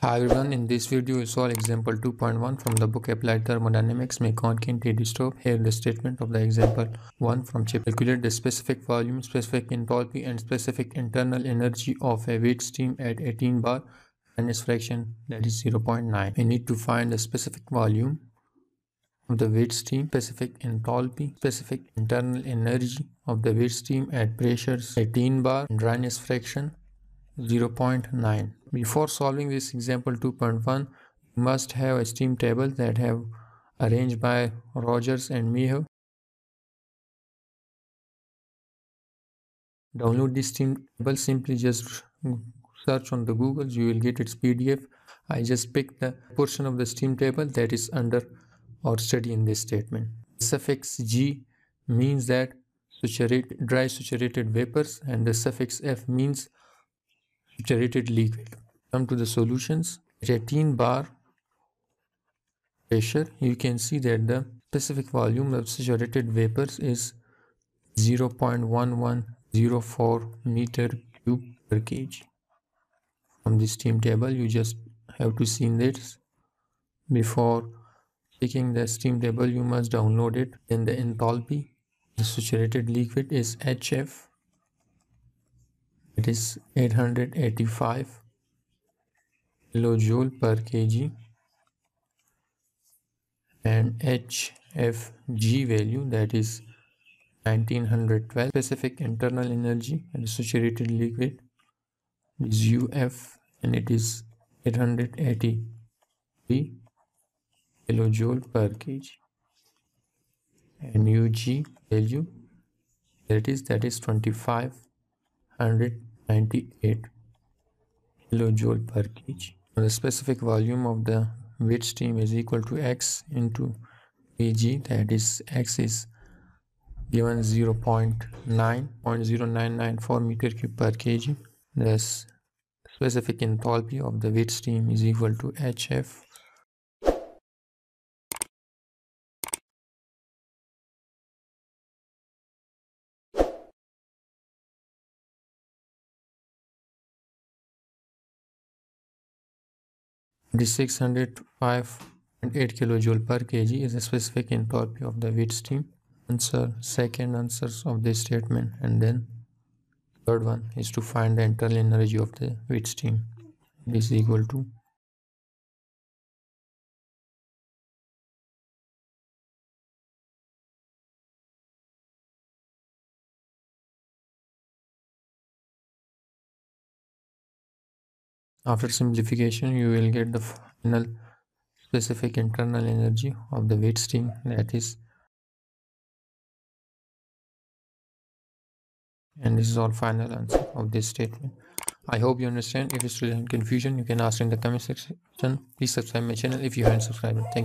Hi everyone, in this video we solve example 2.1 from the book Applied Thermodynamics McConkey T D Eastop. Here the statement of the example 1 from chip. Calculate the specific volume, specific enthalpy and specific internal energy of a wet steam at 18 bar and its fraction that is 0.9. We need to find the specific volume of the wet steam, specific enthalpy, specific internal energy of the wet steam at pressures 18 bar and dryness fraction 0.9. Before solving this example 2.1, you must have a steam table that have arranged by Rogers and Mayhew. Download this steam table, simply just search on the Google, you will get its PDF. I just picked the portion of the steam table that is under our study in this statement. The suffix G means that dry saturated vapors and the suffix F means saturated liquid. Come to the solutions. At 18 bar pressure, you can see that the specific volume of saturated vapors is 0.1104 meter cube per kg. From this steam table, you just have to see this. Before taking the steam table, you must download it. Then the enthalpy, the saturated liquid is HF it is 885 kilojoule per kg and HFG value that is 1912 specific internal energy and associated liquid is UF and it is 883 kilojoule per kg. And UG value that is that is 25 198 kilojoule per kg. The specific volume of the wet steam is equal to x into kg that is x is given 0 0.9 meter cube per kg. The specific enthalpy of the wet steam is equal to hf 605.8 kilojoule per kg is the specific enthalpy of the wet steam. Answer second answers of this statement and then third one is to find the internal energy of the wet steam. This is equal to After simplification, you will get the final specific internal energy of the wet steam that is and this is all final answer of this statement. I hope you understand. If you still in confusion you can ask in the comment section. Please subscribe my channel if you haven't subscribed. Thanks